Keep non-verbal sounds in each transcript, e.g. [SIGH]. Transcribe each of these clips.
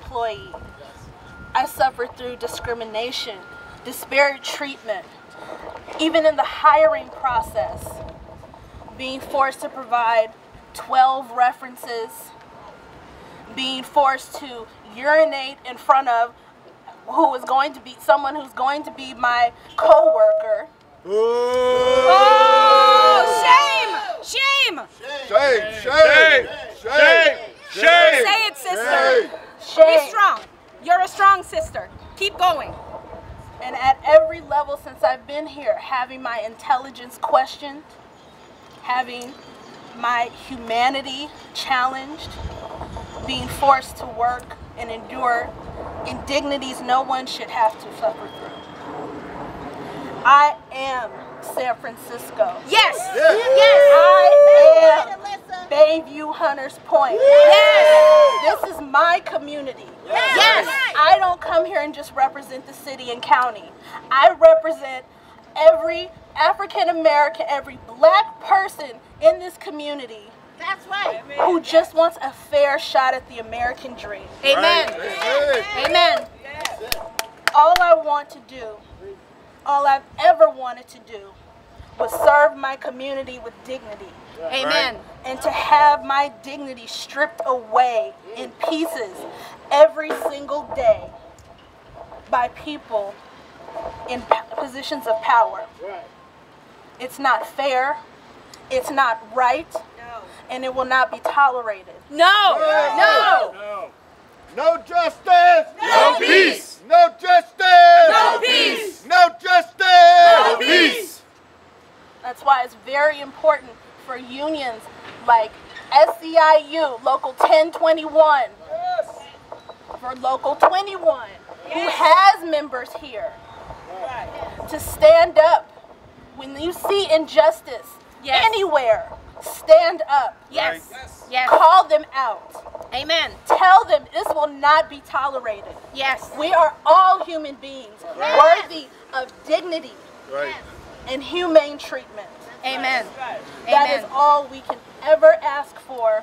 employee, I suffered through discrimination, disparate treatment, even in the hiring process, being forced to provide 12 references, being forced to urinate in front of who is going to be someone who's going to be my coworker. Oh, shame! Shame! shame, Shame, shame, shame. Say it, sister. Shame. Be strong. You're a strong sister. Keep going. And at every level since I've been here, having my intelligence questioned, having my humanity challenged, being forced to work and endure indignities no one should have to suffer through. I am San Francisco. Yes. Yes! I am Bayview Hunters Point. Yes. This is my community. Yes. I don't come here and just represent the city and county. I represent every African American, every black person in this community That's right. who just wants a fair shot at the American dream. Amen. Amen. All I want to do, all I've ever wanted to do, was serve my community with dignity. Amen. and to have my dignity stripped away in pieces every single day by people in positions of power. It's not fair, it's not right, and it will not be tolerated. No. No. No. No justice, No peace. no justice, No peace. no justice, No peace. That's why it's very important for unions like SEIU, Local 1021, for Local 21, who has members here, to stand up when you see injustice Yes. anywhere. Stand up. Yes. Yes. Call them out. Amen. Tell them this will not be tolerated. Yes. We are all human beings, worthy of dignity Right. And humane treatment. Amen. That is Amen. all we can ever ask for.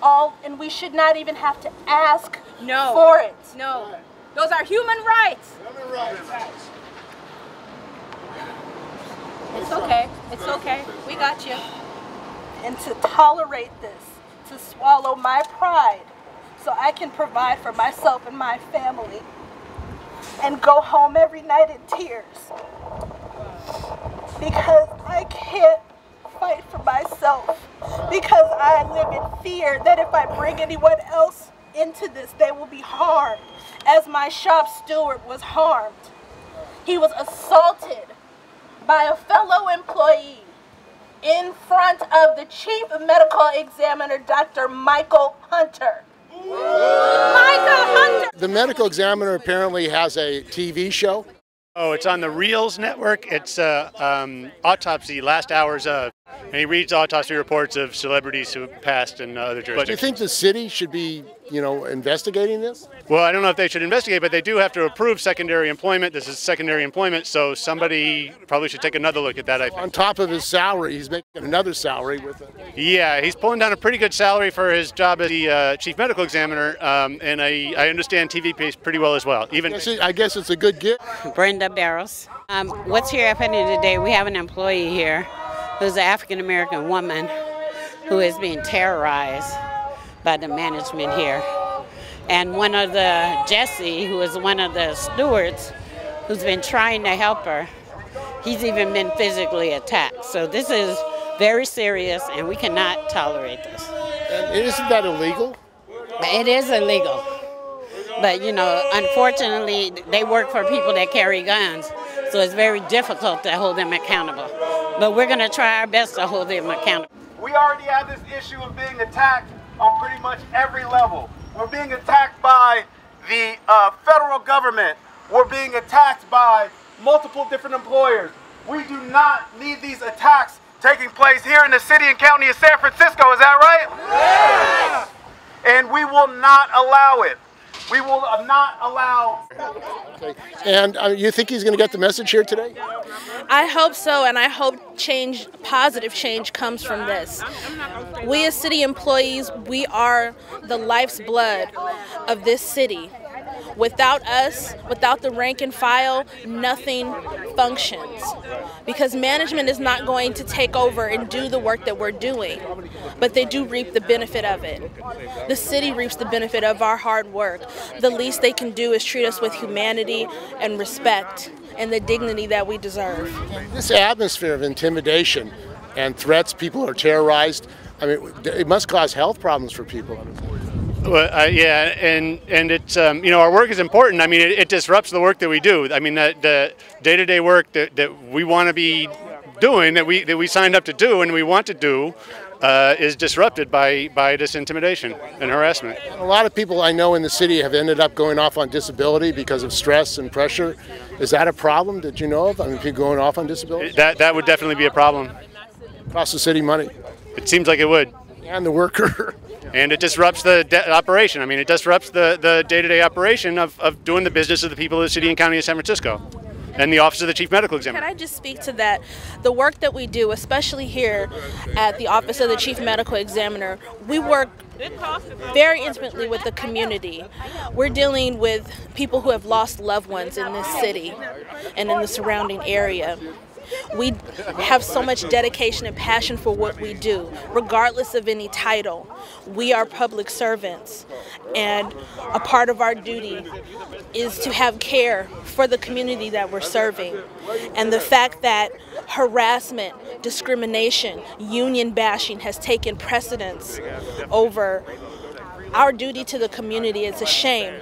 All, and we should not even have to ask No. for it. No. Those are human rights. It's okay. It's okay. We got you. And to tolerate this, to swallow my pride, so I can provide for myself and my family, and go home every night in tears. Because I can't fight for myself. Because I live in fear that if I bring anyone else into this, they will be harmed. As my shop steward was harmed, he was assaulted by a fellow employee in front of the chief medical examiner, Dr. Michael Hunter. Michael Hunter. The medical examiner apparently has a TV show. Oh, it's on the Reelz network. It's uh, um, autopsy, last hours of. And he reads autopsy reports of celebrities who passed in other jurisdictions. But Do you think the city should be, you know, investigating this? Well, I don't know if they should investigate, but they do have to approve secondary employment. This is secondary employment, so somebody probably should take another look at that, I think. On top of his salary, he's making another salary with it. Yeah, he's pulling down a pretty good salary for his job as the uh, chief medical examiner, um, and I, I understand TV pays pretty well as well. Even I guess, it- I guess it's a good gift. Brenda Barros. Um, what's here happening today? We have an employee here who's an African American woman who is being terrorized by the management here. And one of the, Jesse, who is one of the stewards, who's been trying to help her, he's even been physically attacked. So this is very serious and we cannot tolerate this. And isn't that illegal? It is illegal. But you know, unfortunately, they work for people that carry guns, so it's very difficult to hold them accountable. But we're going to try our best to hold them accountable. We already have this issue of being attacked on pretty much every level. We're being attacked by the uh, federal government. We're being attacked by multiple different employers. We do not need these attacks taking place here in the city and county of San Francisco. Is that right? Yes! And we will not allow it. We will not allow. Okay. And uh, you think he's going to get the message here today? I hope so, and I hope change, positive change, comes from this. We as city employees, we are the life's blood of this city. Without us, without the rank and file, nothing functions. Because management is not going to take over and do the work that we're doing, but they do reap the benefit of it. The city reaps the benefit of our hard work. The least they can do is treat us with humanity and respect and the dignity that we deserve. This atmosphere of intimidation and threats, people are terrorized. I mean, it must cause health problems for people. Well, uh, yeah, and and it's um, you know our work is important. I mean, it, it disrupts the work that we do. I mean, the, the day-to-day work that, that we want to be doing, that we that we signed up to do, and we want to do, uh, is disrupted by by this intimidation and harassment. A lot of people I know in the city have ended up going off on disability because of stress and pressure. Is that a problem that you know of? I mean, people going off on disability? That that would definitely be a problem. Cost the city money. It seems like it would. And the worker. [LAUGHS] and it disrupts the operation. I mean, it disrupts the, the day-to-day operation of, of doing the business of the people of the city and county of San Francisco and the office of the chief medical examiner. Can I just speak to that? The work that we do, especially here at the office of the chief medical examiner, we work very intimately with the community. We're dealing with people who have lost loved ones in this city and in the surrounding area. We have so much dedication and passion for what we do, regardless of any title. We are public servants, and a part of our duty is to have care for the community that we're serving. And the fact that harassment, discrimination, union bashing has taken precedence over our duty to the community, it's a shame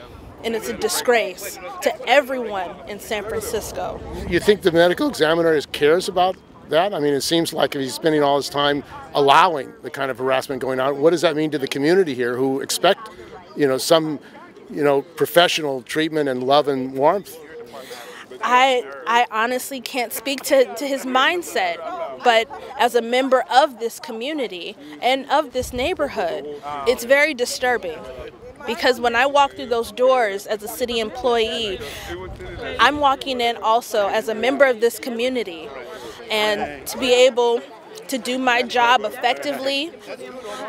and it's a disgrace to everyone in San Francisco. You think the medical examiner cares about that? I mean, it seems like if he's spending all his time allowing the kind of harassment going on, what does that mean to the community here who expect, you know, some, you know, professional treatment and love and warmth? I I honestly can't speak to, to his mindset, but as a member of this community and of this neighborhood, it's very disturbing because when I walk through those doors as a city employee, I'm walking in also as a member of this community. And to be able to do my job effectively,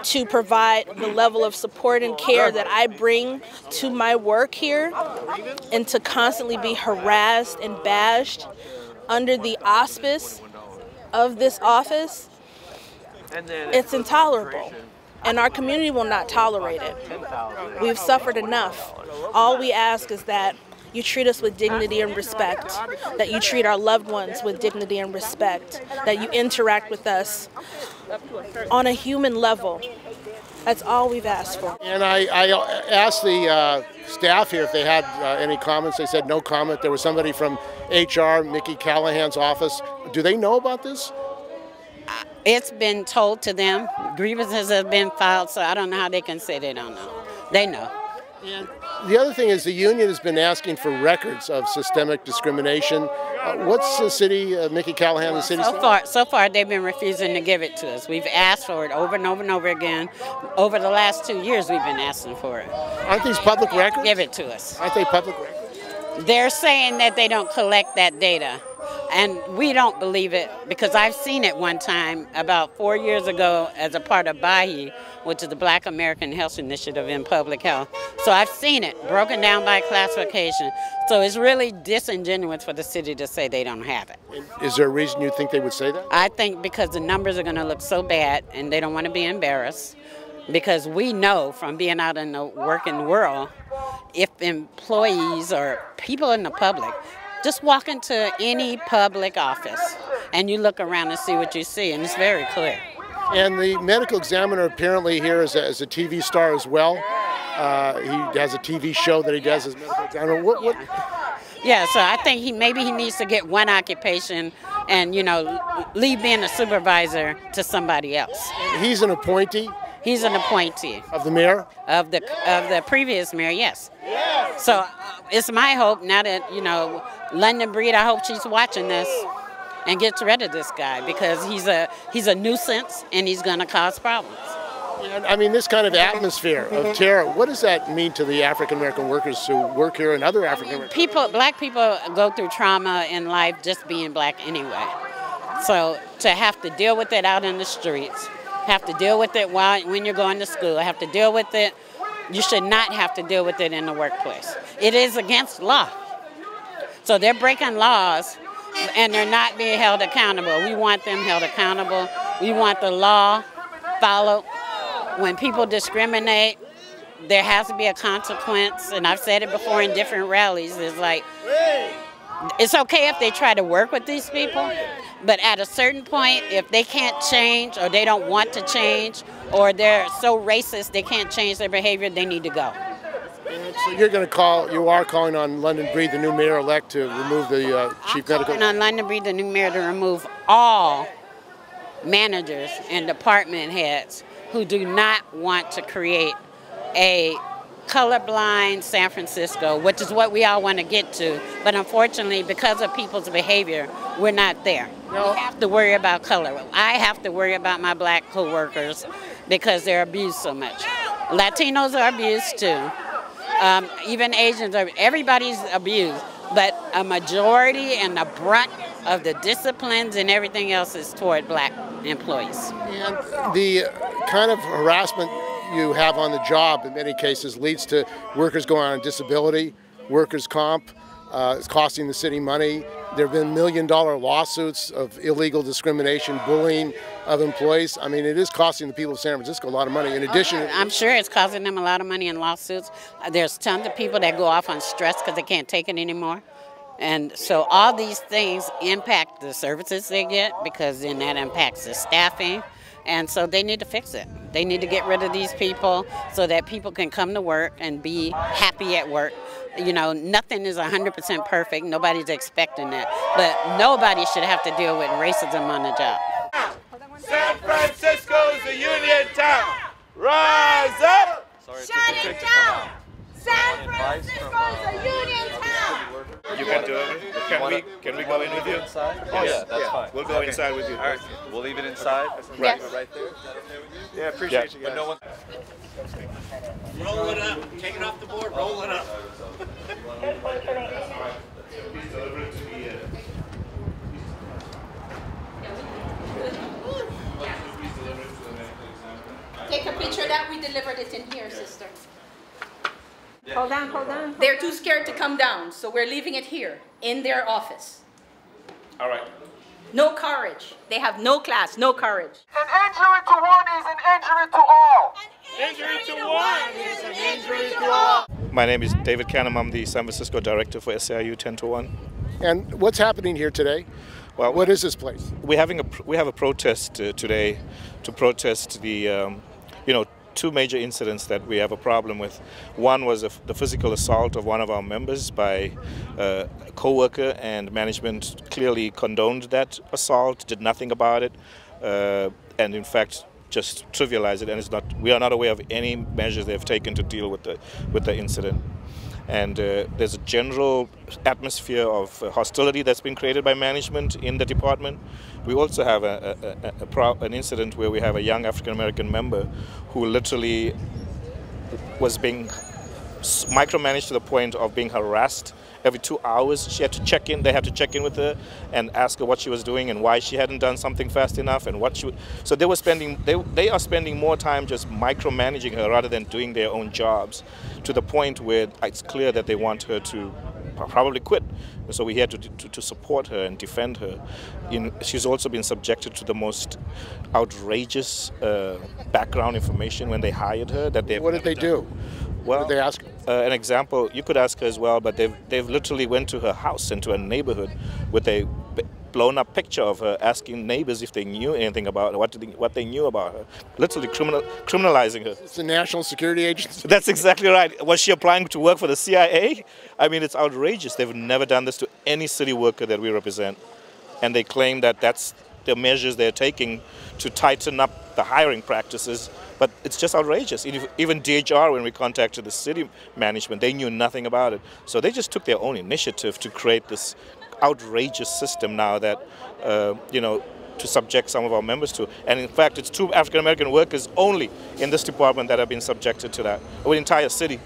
to provide the level of support and care that I bring to my work here, and to constantly be harassed and bashed under the auspice of this office, it's intolerable and our community will not tolerate it. We've suffered enough. All we ask is that you treat us with dignity and respect, that you treat our loved ones with dignity and respect, that you interact with us on a human level. That's all we've asked for. And I, I asked the uh, staff here if they had uh, any comments. They said no comment. There was somebody from HR, Micki Callahan's office. Do they know about this? It's been told to them. Grievances have been filed, so I don't know how they can say they don't know. They know. And the other thing is the union has been asking for records of systemic discrimination. Uh, what's the city, uh, Micki Callahan, the city? So far, so far they've been refusing to give it to us. We've asked for it over and over and over again. Over the last two years, we've been asking for it. Aren't these public records? Give it to us. Aren't they public records? They're saying that they don't collect that data. And we don't believe it because I've seen it one time about four years ago as a part of BAHI, which is the Black American Health Initiative in Public Health. So I've seen it broken down by classification. So it's really disingenuous for the city to say they don't have it. Is there a reason you think they would say that? I think because the numbers are going to look so bad and they don't want to be embarrassed. Because we know from being out in the working world, if employees or people in the public just walk into any public office and you look around and see what you see, and it's very clear. And the medical examiner apparently here is a, is a TV star as well. Uh, he has a TV show that he does as medical examiner. What, what? Yeah, so I think he maybe he needs to get one occupation and you know leave being a supervisor to somebody else. He's an appointee. He's an appointee of the mayor of the of the previous mayor. Yes. So uh, it's my hope now that you know London Breed. I hope she's watching this. and gets rid of this guy because he's a he's a nuisance and he's going to cause problems. And, I mean, this kind of atmosphere of mm-hmm. terror, what does that mean to the African American workers who work here and other African American People, black people go through trauma in life just being black anyway. So to have to deal with it out in the streets, have to deal with it while when you're going to school, I have to deal with it. You should not have to deal with it in the workplace. It is against law. So they're breaking laws and they're not being held accountable. We want them held accountable. We want the law followed. When people discriminate, there has to be a consequence. And I've said it before in different rallies. It's like, it's okay if they try to work with these people, but at a certain point, if they can't change or they don't want to change or they're so racist they can't change their behavior, they need to go. So you're going to call, you are calling on London Breed, the new mayor-elect, to remove the uh, chief medical. And on London Breed, the new mayor, to remove all managers and department heads who do not want to create a colorblind San Francisco, which is what we all want to get to. But unfortunately, because of people's behavior, we're not there. We have to worry about color. I have to worry about my black coworkers because they're abused so much. Latinos are abused too. Um, even Asians are, everybody's abused. But a majority and the brunt of the disciplines and everything else is toward black employees. And the kind of harassment you have on the job in many cases leads to workers going on disability, workers' comp. Uh, it's costing the city money. There have been million dollar lawsuits of illegal discrimination, bullying of employees. I mean, it is costing the people of San Francisco a lot of money. In addition, I'm sure it's costing them a lot of money in lawsuits. Uh, There's tons of people that go off on stress because they can't take it anymore. And so all these things impact the services they get because then that impacts the staffing. And so they need to fix it. They need to get rid of these people so that people can come to work and be happy at work. You know, nothing is 100% perfect. Nobody's expecting that. But nobody should have to deal with racism on the job. San Francisco's a union town. Rise up. Shut it down! San Francisco's a union town! You can do it. Can we? Can we go in with you? Inside? Oh yeah, that's fine. We'll go inside with you. All right, we'll leave it inside. Right. Right there. Yeah, appreciate Yeah. you guys. But no one. Roll it up. Take it off the board. Roll it up. Take a picture of that. We delivered it in here, sister. Hold on, hold on. They're too scared to come down, so we're leaving it here in their office. All right. No courage. They have no class, no courage. An injury to one is an injury to all. An Injury to one is an injury to all. My name is David Canham. I'm the San Francisco director for SEIU 10 to 1. and what's happening here today? Well, What is this place? we're having a we have a protest uh, today to protest the um, you know two major incidents that we have a problem with. One was the physical assault of one of our members by uh, a co-worker, and management clearly condoned that assault, did nothing about it, uh, and in fact just trivialized it. And it's not we are not aware of any measures they've taken to deal with the with the incident. and uh, there's a general atmosphere of hostility that's been created by management in the department. We also have a, a, a, pro- an incident where we have a young African American member who literally was being micromanaged to the point of being harassed every two hours. She had to check in. They had to check in with her and ask her what she was doing and why she hadn't done something fast enough and what she. Would, so they were spending. They they are spending more time just micromanaging her rather than doing their own jobs, to the point where it's clear that they want her to probably quit. So we had to, to, to support her and defend her. In, she's also been subjected to the most outrageous uh, background information when they hired her. That they What did they do? Well, What did they ask? Uh, an example, you could ask her as well, but they've they've literally went to her house into a neighborhood with a blown up picture of her, asking neighbors if they knew anything about her, what did they, what they knew about her, literally criminal, criminalizing her. It's the National Security Agency. That's exactly right. Was she applying to work for the CIA? I mean, it's outrageous. They've never done this to any city worker that we represent. And they claim that that's the measures they're taking to tighten up the hiring practices. But it's just outrageous. Even- Even DHR, when we contacted the city management, they knew nothing about it. So they just took their own initiative to create this outrageous system now that, uh, you know, to subject some of our members to. And in fact, it's two African American workers only in this department that have been subjected to that, or the entire city.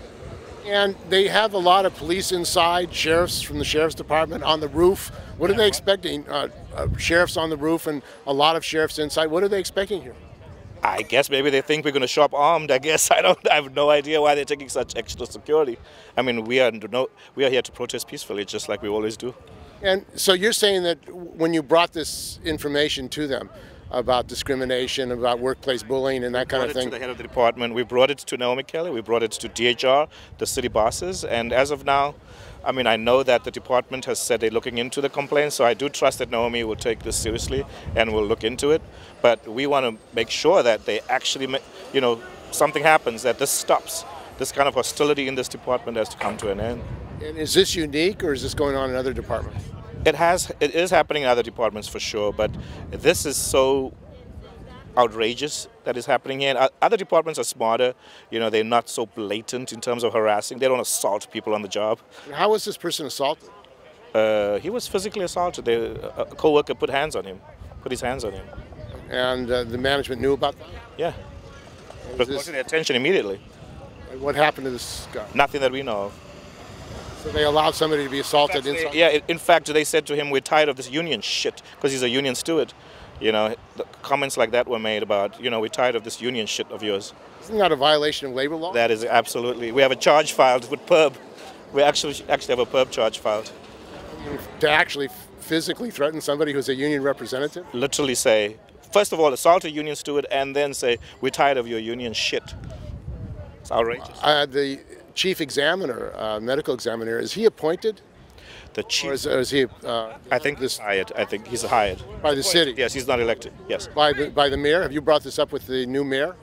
And they have a lot of police inside, sheriffs from the sheriff's department on the roof. What are they expecting? Uh, uh, sheriffs on the roof and a lot of sheriffs inside. What are they expecting here? I guess maybe they think we're going to show up armed. I guess [LAUGHS] I don't. I have no idea why they're taking such extra security. I mean, we are no, we are here to protest peacefully, just like we always do. And so you're saying that when you brought this information to them about discrimination, about workplace bullying, and that kind of thing, to the head of the department, we brought it to Naomi Kelly, we brought it to DHR, the city bosses, and as of now, I mean, I know that the department has said they're looking into the complaint, so I do trust that Naomi will take this seriously and will look into it. But we want to make sure that they actually, you know, something happens, that this stops. This kind of hostility in this department has to come to an end. And is this unique, or is this going on in other departments? It has. It is happening in other departments for sure, but this is so outrageous that is happening here. And other departments are smarter. You know, they're not so blatant in terms of harassing. They don't assault people on the job. How was this person assaulted? Uh, he was physically assaulted. They, a co-worker put hands on him, put his hands on him. And uh, the management knew about that? Yeah. But brought to their attention immediately. What happened to this guy? Nothing that we know of. So they allowed somebody to be assaulted in inside? yeah, in fact, they said to him, we're tired of this union shit, because he's a union steward. You know, comments like that were made about, you know, we're tired of this union shit of yours. Isn't that a violation of labor law? That is absolutely. We have a charge filed with PERB. We actually actually have a PERB charge filed. To actually physically threaten somebody who's a union representative? Literally say, first of all, assault a union steward and then say, we're tired of your union shit. It's outrageous. Uh, the chief examiner, uh, medical examiner, is he appointed? The chief. Or is, or is he? Uh, I think this hired. I think he's hired by the city. Yes, he's not elected. Yes. By the by the mayor. Have you brought this up with the new mayor,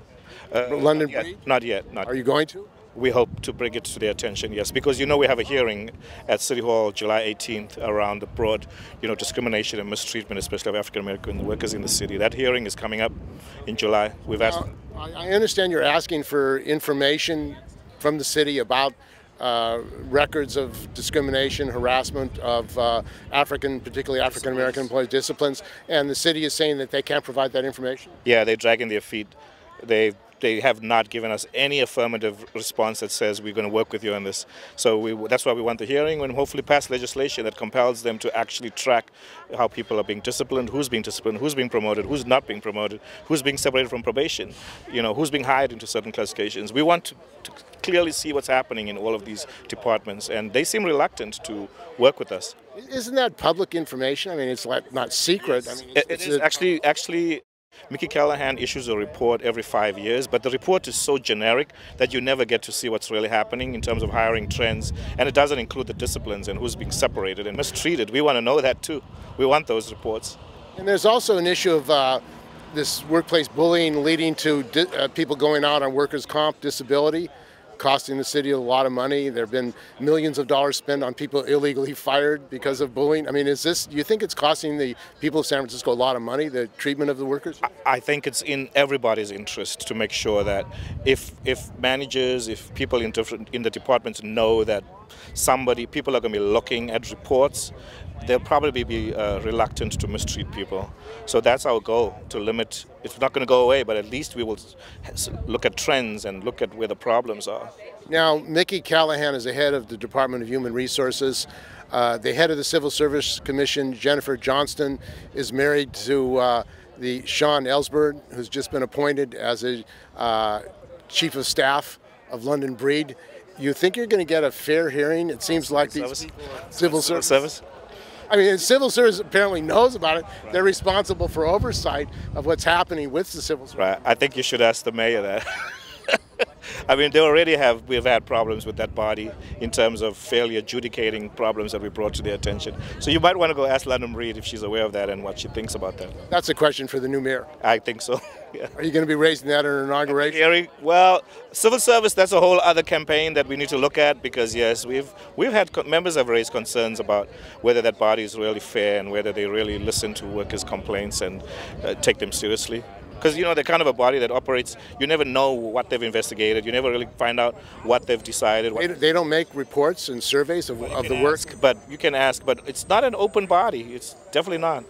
uh, London not yet, Not yet. Not Are you going to? We hope to bring it to their attention, yes, because you know we have a hearing at City Hall July 18th around the broad, you know, discrimination and mistreatment, especially of African American workers in the city. That hearing is coming up in July. We've asked. Uh, I understand you're asking for information from the city about uh, records of discrimination, harassment of uh, African, particularly African American employees, disciplines, and the city is saying that they can't provide that information? Yeah, they're dragging their feet. They they have not given us any affirmative response that says we're going to work with you on this. So we, that's why we want the hearing and hopefully pass legislation that compels them to actually track how people are being disciplined, who's being disciplined, who's being promoted, who's not being promoted, who's being separated from probation, you know, who's being hired into certain classifications. We want to, to clearly see what's happening in all of these departments, and they seem reluctant to work with us. Isn't that public information? I mean, it's like not secret. I mean, it's, it is actually actually Micki Callahan issues a report every five years, but the report is so generic that you never get to see what's really happening in terms of hiring trends, and it doesn't include the disciplines and who's being separated and mistreated. We want to know that too. We want those reports. And there's also an issue of uh, this workplace bullying leading to uh, people going out on workers' comp disability costing the city a lot of money. There have been millions of dollars spent on people illegally fired because of bullying. I mean, is this, do you think it's costing the people of San Francisco a lot of money, the treatment of the workers? I think it's in everybody's interest to make sure that if, if managers, if people in, different, in the departments know that somebody, people are going to be looking at reports, they'll probably be uh, reluctant to mistreat people. So that's our goal, to limit, it's not going to go away, but at least we will look at trends and look at where the problems are. Now, Micki Callahan is the head of the Department of Human Resources. Uh, the head of the Civil Service Commission, Jennifer Johnston, is married to uh, the Sean Elsbernd, who's just been appointed as a uh, chief of staff of London Breed. You think you're going to get a fair hearing? It seems like these people, civil service. service. I mean, civil service apparently knows about it. Right. They're responsible for oversight of what's happening with the civil service. Right. I think you should ask the mayor that. [LAUGHS] I mean, they already have, we've had problems with that body in terms of failure adjudicating problems that we brought to their attention. So you might want to go ask London Breed if she's aware of that and what she thinks about that. That's a question for the new mayor. I think so. [LAUGHS] yeah. [LAUGHS] Are you going to be raising that in an inauguration? Hearing, well, civil service, that's a whole other campaign that we need to look at because, yes, we've, we've had members have raised concerns about whether that body is really fair and whether they really listen to workers' complaints and uh, take them seriously. because you know they're kind of a body that operates. You never know what they've investigated. You never really find out what they've decided. What They, they don't make reports and surveys of, of the work. but you can ask. But it's not an open body. It's definitely not.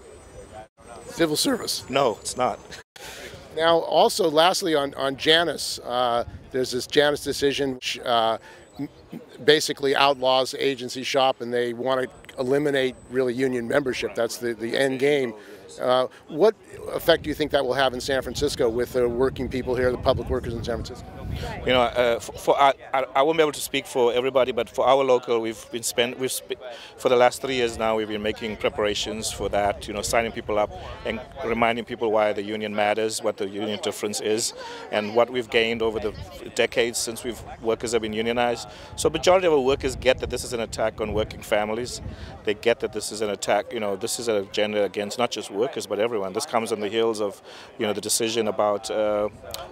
Civil service. No, it's not. [LAUGHS] Now, also, lastly, on on Janus, uh, there's this Janus decision, which uh, basically outlaws agency shop, and they want to eliminate really union membership. That's the the end game. Uh, what effect do you think that will have in San Francisco with the working people here, the public workers in San Francisco? You know, uh, for, for I, I, I won't be able to speak for everybody, but for our local, we've been spent we've sp- for the last three years now. We've been making preparations for that. You know, signing people up and reminding people why the union matters, what the union difference is, and what we've gained over the decades since we've workers have been unionized. So, majority of our workers get that this is an attack on working families. They get that this is an attack. You know, this is an agenda against not just workers but everyone. This comes on the heels of, you know, the decision about uh,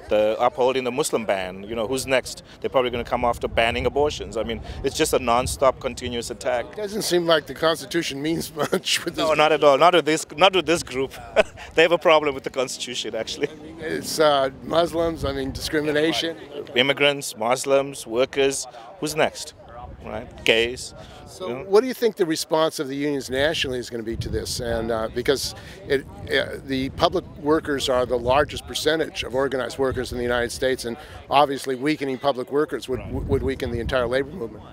the upholding the Muslim ban. You know, who's next? They're probably going to come after banning abortions. I mean, it's just a non-stop, continuous attack. It doesn't seem like the Constitution means [LAUGHS] much with this. No, not at all. Not with this. Not with this group. [LAUGHS] they have a problem with the Constitution, actually. It's uh, Muslims. I mean, discrimination. Immigrants, Muslims, workers. Who's next? Right? Gays. So, you know? what do you think the response of the unions nationally is going to be to this? And uh, because it, uh, the public workers are the largest percentage of organized workers in the United States, and obviously weakening public workers would would weaken the entire labor movement.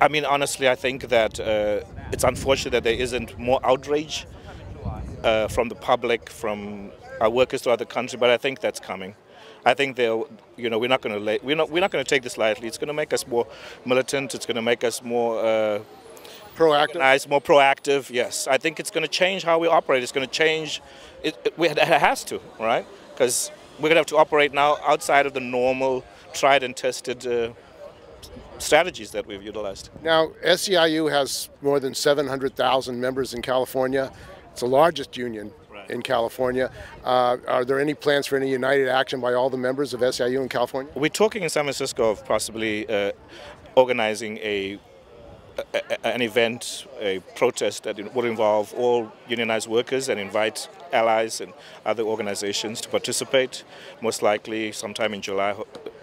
I mean, honestly, I think that uh, it's unfortunate that there isn't more outrage uh, from the public, from our workers throughout the country, but I think that's coming. I think they'll, you know, we're not going to we're not we're not going to take this lightly. It's going to make us more militant. It's going to make us more uh, proactive, organized, more proactive. Yes, I think it's going to change how we operate. It's going to change. It, it, it has to, right? Because we're going to have to operate now outside of the normal, tried and tested. Uh, strategies that we've utilized. Now, SEIU has more than 700,000 members in California. It's the largest union in California. Uh, are there any plans for any united action by all the members of SEIU in California? We're talking in San Francisco of possibly uh, organizing a, a, an event, a protest that would involve all unionized workers and invite allies and other organizations to participate. Most likely sometime in July,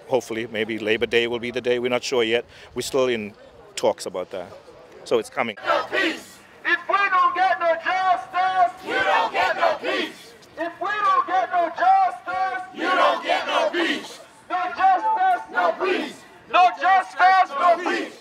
hopefully, maybe Labor Day will be the day. We're not sure yet. We're still in talks about that. So it's coming. No peace. If we don't get no justice, you get no peace. If we don't get no justice, you don't get no peace. No justice, no peace. No justice, no peace.